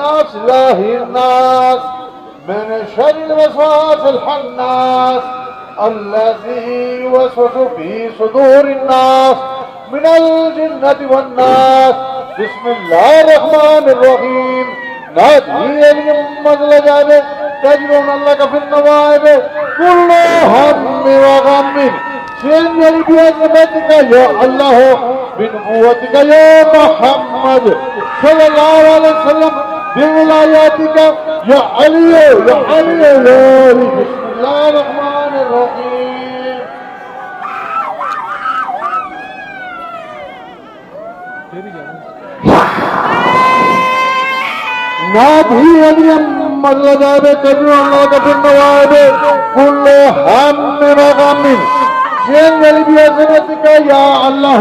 الناس لاهي الناس. من شر الوسواس الحناس. الذي يوسوس في صدور الناس. من الجنة والناس. بسم الله الرحمن الرحيم. نادي اليمد لجابه تجرون لك في النوائب. كل هم وغم. سينجل بعظمتك يا الله. بنبوتك يا محمد. صلى الله عليه وسلم. بولاياتك يا علي يا علي يا علي بسم الله الرحمن الرحيم. نادي اليم الغذاب تدعو الله في النوائب كل هم وغم. سينجل بعظمتك يا الله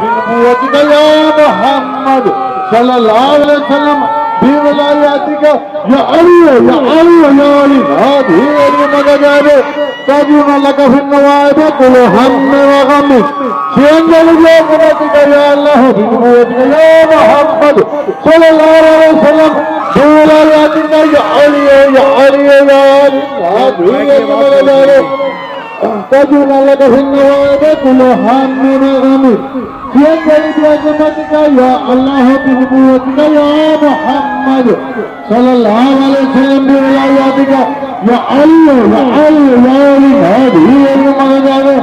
بنبوتك يا محمد صلى الله عليه وسلم بولاياتك يا علي يا علي يا علي هذه المدد تجون لك في النوائب كل هم وغم سينجل بعظمتك يا الله بنبوتك يا محمد صلى الله عليه وسلم بولاياتك يا علي يا علي يا علي هذه المدد لك في النوائب كل هم وغم سينجل بعظمتك يا الله بنبوتك يا محمد صلى الله عليه وسلم يا علي يا علي يا علي هذه المدد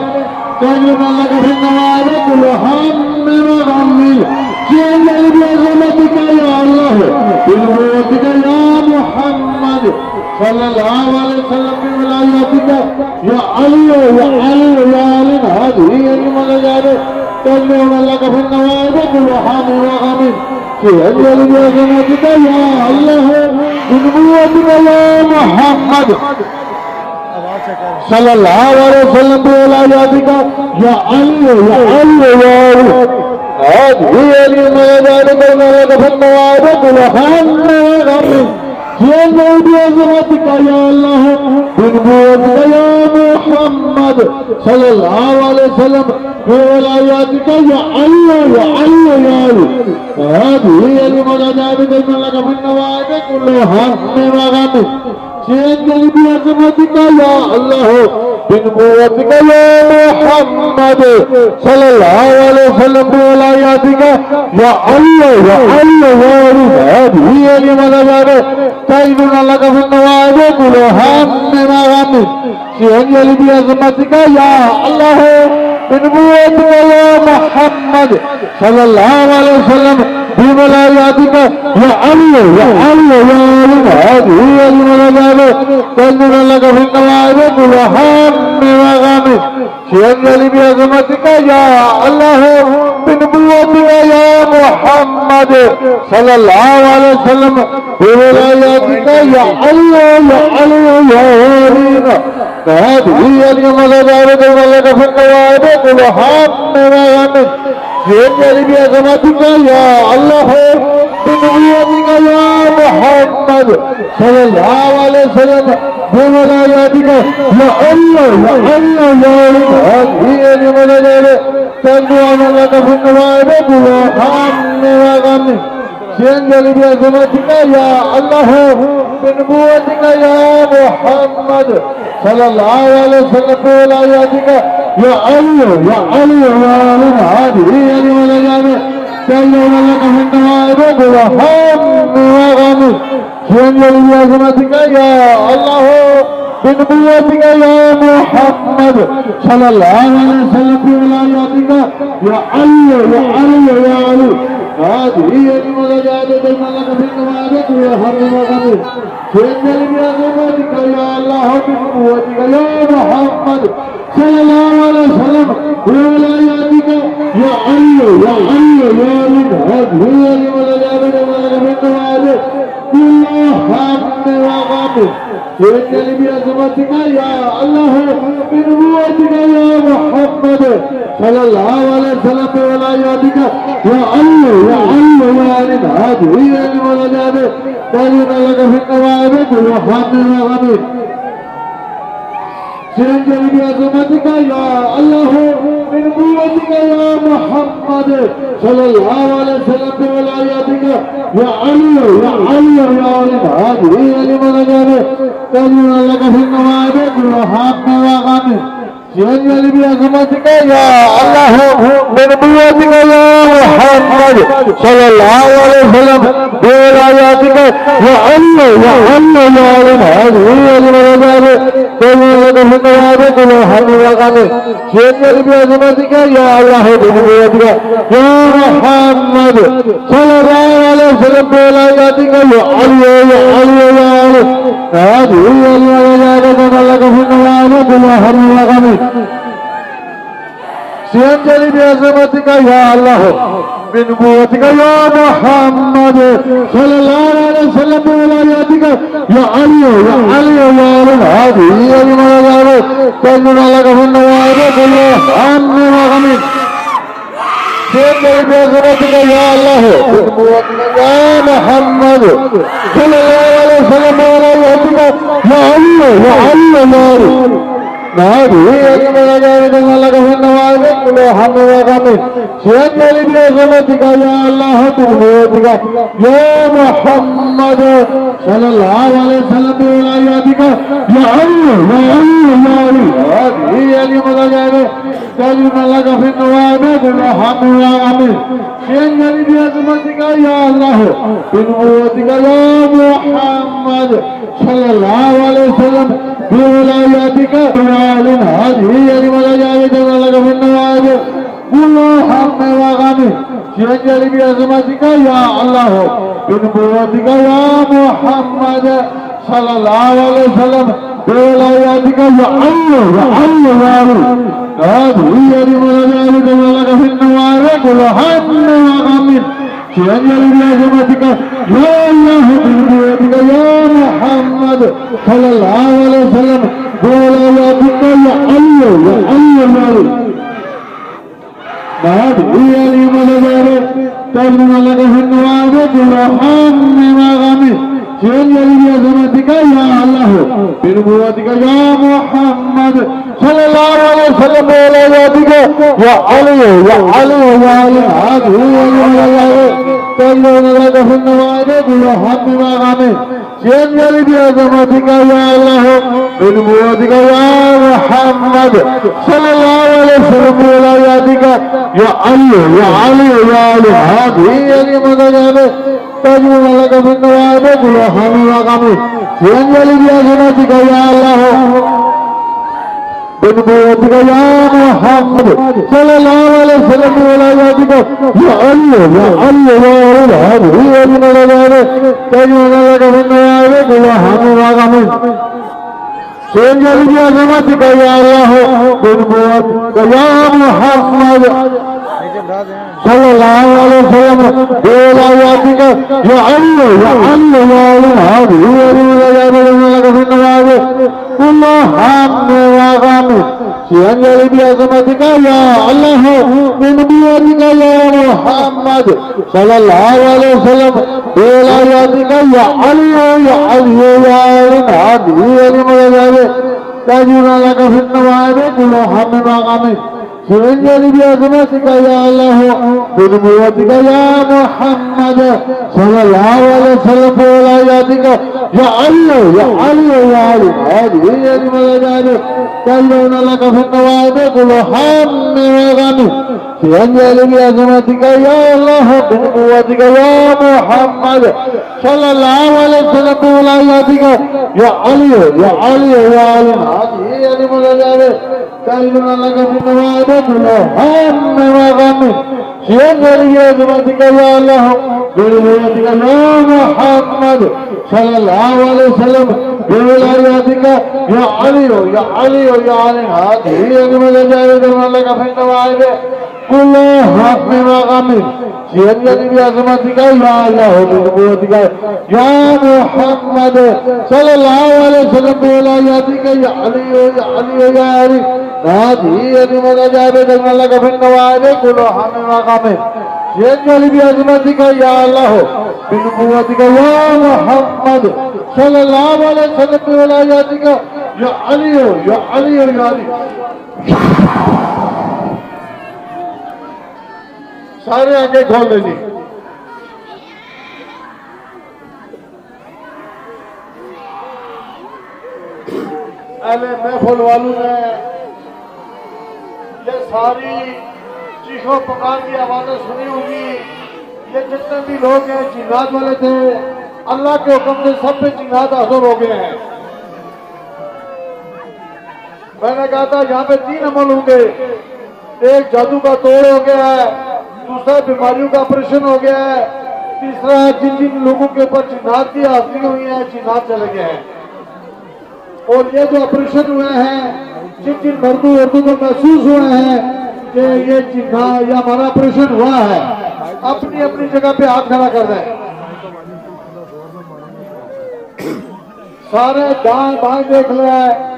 تجون لك في النوائب كل هم وغم سينجل بعظمتك يا الله بنبوتك يا محمد صلى الله عليه وسلم بولاياتك يا علي يا علي يا علي هذه المدد تجون لك في النوائب كل هم وغم سينجل بعظمتك يا الله. بنبوتك يا محمد. صلى الله عليه وسلم بولاياتك يا علي يا علي يا علي هذه المدد بين لك في النوابق وحامي النوائب كل هم وغم سينجل بعظمتك يا الله بنبوتك يا محمد صلى الله عليه وسلم بولاياتك يا علي يا علي يا علي هذه المدد بين لك في النوائب من هم وغم قلبي بعظمتك يا الله بنبوتك يا محمد صلى الله عليه وسلم بولاياتك يا الله يا الله يا الله هذه المدد تجدون لك في النواب. كل هم وغم يلي بعظمتك يا الله. بنبوتك يا محمد صلى الله عليه وسلم بولاياتك يا الله يا الله يا الله هذه المدد تجدون لك في النوائب كل هم وغم سينجل بعظمتك يا الله بنبوتك يا محمد صلى الله عليه وسلم بولاياتك يا الله يا الله يا الله هذه المدد تجدون لك في كل هم وغم سينجل بعظمتك يا الله بنبوتك يا محمد صلى الله عليه وسلم بولاياتك يا الله يا الله يا الله هذه المدد تجدون لك في كل هم وغم سينجل بعظمتك يا الله بنبوتك يا محمد صلى الله عليه وسلم بولا يدك يا علي يا علي وعلم هذه يدي ولا جابه تيوم لك هند وعبد وهم وغمس شين يلي عظمتك يا الله بنبوتك يا محمد صلى الله عليه وسلم بولا يدك يا علي يا علي يا علي هذه هي المناجاة الملك في المعبد وحرم غمه سيدنا بعظمتك يا الله بقوتك يا محمد صلى الله عليه وسلم وولاياتك يا علي يا علي يا من هذه هي المناجاة الملك في المعبد الله حرم وغمه سيدنا بعظمتك يا الله بنبوتك يا محمد صلى الله عليه وسلم ولاياتك. يا علي يا الله يا علي هذه المدد لك في النوائب كل هم وغم بعظمتك يا الله، من قوتك يا محمد صلى الله عليه وسلم بولاياتك يا علي يا علي يا علي، هذه لمن جاء تجمع لك في النوابق علی بھی سنجل بعظمتك یا اللہ من قوتك یا محمد صلی اللہ علیہ وسلم بولاياتك يا علي يا علي يا علي هذه لمن جاء تجمع لك في النوابق وحق وغامر سنجل بعظمتك يا الله من قوتك يا محمد صلى الله عليه وسلم بولاياتك يا علي يا علي يا علي هذه لمن جاء لك في النوابق وحق وغامر سينجلي بعظمتك يا الله بنبوتك يا محمد صلى الله عليه وسلم بولاياتك يا علي يا علي يا علي هذه المنازل تجمع لك في النوائب كلها هم وغمين سينجلي بعظمتك يا الله بنبوتك يا محمد صلى الله عليه وسلم بولاياتك يا علي يا علي يا علي هذه المنازل تجمع لك في النوائب كلها هم وغمين سينجلي بعظمتك يا الله بنبوتك يا محمد صلى الله عليه وسلم يا علي يا علي يا علي هذه لك في يا الله يا محمد صلى الله عليه وسلم بولاياتك هذه لك بعظمتك يا الله. بنبوتك يا محمد صلى الله عليه وسلم. بولاياتك يا الله يا الله هذه لك بأجل بعظمتك يا الله بربوبيتك يا محمد صلى الله عليه وسلم قولا يا كنا يا الله يا الله بعد هي اليوم الذي تم لك النواب برحم ما غمي يا الله يا الله بربوبيتك يا محمد صلى الله عليه وسلم بولاياتك يا علي يا علي يا علي هذه المنازل تجمع لك في النوائب كلها هم وغمين سينجلي بعظمتك يا الله بنبوتك يا محمد صلى الله عليه وسلم بولاياتك يا علي يا علي يا علي هذه المنازل تجمع لك في النوائب كلها هم وغمين سينجلي بعظمتك يا الله کا یا محمد صلی اللہ علیہ وسلم ولاياتك يا علي يا علي يا علي هذه المنازل تجمع لك في النوائب كلها هم وغمين سينجلي بعظمتك يا الله کا یا محمد صلى الله عليه وسلم بولاياتك يا علي يا علي يا علي هذه لك في النوائب كلها هم وغمين سينجلي بعظمتك يا الله بنبوتك يا محمد صلى الله عليه وسلم بولاياتك يا علي يا علي يا علي هذه المنازل تجمع لك في النوائب كلها هم وغمين سينجلي بعظمتك يا الله بنبوتك يا محمد صلى الله عليه وسلم بولاياتك يا علي يا علي يا علي هذه هي المنازل تجمع لك في النوائب كلها هم وغمين سينجلي بعظمتك يا الله بنبوتك يا محمد صلى الله عليه وسلم بولاياتك يا علي يا علي يا علي هذه هي المنازل تجمع لك في النوائب كلها هم وغمين سينجلي بعظمتك يا الله بنبوتك يا محمد صلى الله عليه وسلم بولاياتك يا علي يا علي يا علي هذه المنازل تجمع لك في النوائب كلها هم وغمين سينجلي بعظمتك يا الله بنبوتك يا محمد صلى الله عليه وسلم بولاياتك يا علي يا علي يا علي هذه المنازل تجمع لك في النوائب كلها هم وغمين سينجلي بعظمتك يا الله بنبوتك يا محمد صلى الله عليه وسلم بولاياتك یا علی ہو، یا علی ہو، یا علی سارے آگے کھول لیں جی اہل محفل والوں نے یہ ساری چیخوں پکار کی آوازیں سنی ہوگی یہ جتنے بھی لوگ ہیں جنات والے تھے، اللہ کے حکم سے سب پہ جنات حاضر ہو گئے ہیں میں نے کہا تھا، یہاں پہ تین عمل ہوں گے۔ ایک جادو کا توڑ ہو گیا ہے دوسرا بیماریوں کا آپریشن ہو گیا ہے۔ تیسرا، جن جن لوگوں کے اوپر جنات کی حاضری ہوئی ہیں جنات چلے گئے ہیں۔ اور یہ جو آپریشن ہوئے ہیں، جن جن مردوں عورتوں کو محسوس ہوئے ہیں کہ یہ جنا یہ ہمارا آپریشن ہوا ہے، اپنی اپنی جگہ پہ ہاتھ کھڑا کر دیں سارے دائیں بائیں دیکھ لیں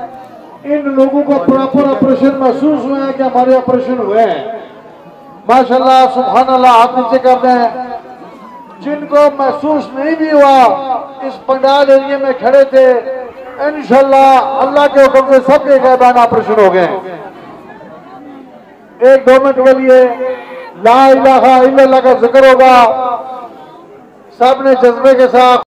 ان لوگوں کو پراپر آپریشن محسوس ہوئے ہیں کہ ہمارے آپریشن ہوئے ہیں۔ ماشاءاللہ سبحان اللہ ہاتھ نیچے کر دیں۔ جن کو محسوس نہیں بھی ہوا، اس پنڈال ایریے میں کھڑے تھے۔ انشاءاللہ، اللہ کے حکم سے سب کے غیبان آپریشن ہو گئے۔ ایک دو منٹ کے لا الہ الا اللہ کا ذکر ہوگا۔ سب نے جذبے کے ساتھ